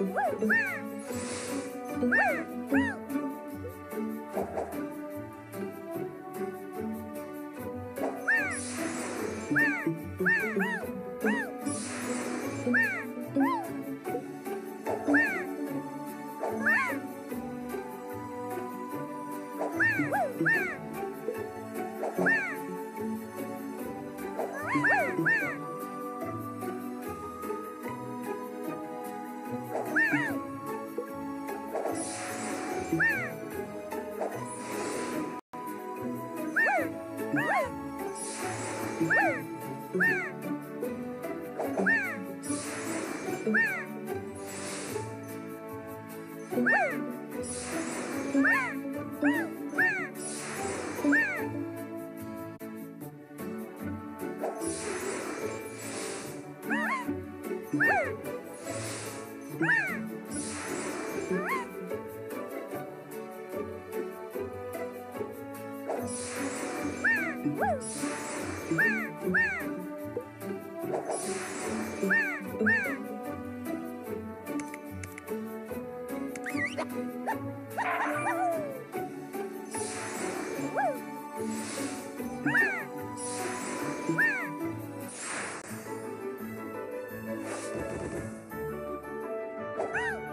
Wow! Woo! Woo!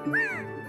Wow.